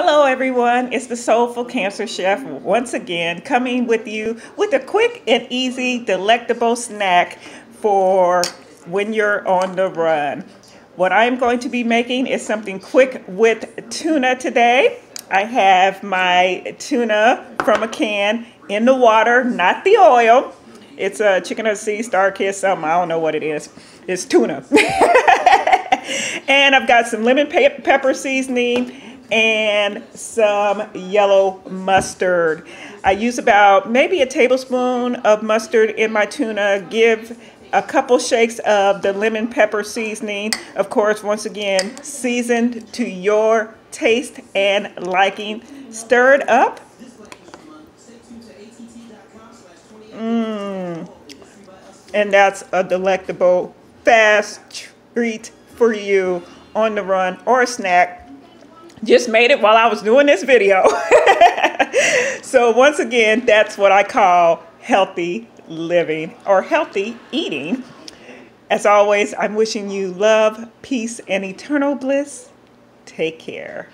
Hello, everyone. It's the SoulFull Cancer Chef once again coming with you with a quick and easy, delectable snack for when you're on the run. What I'm going to be making is something quick with tuna today. I have my tuna from a can in the water, not the oil. It's a chicken of sea, StarKist, something. I don't know what it is. It's tuna. and I've got some lemon pe pepper seasoning and some yellow mustard. I use about maybe a tablespoon of mustard in my tuna. Give a couple shakes of the lemon pepper seasoning. Of course, once again, seasoned to your taste and liking. Stir it up. Mmm. And that's a delectable fast treat for you on the run or a snack just made it while I was doing this video. so once again, that's what I call healthy living or healthy eating. As always, I'm wishing you love, peace, and eternal bliss. Take care.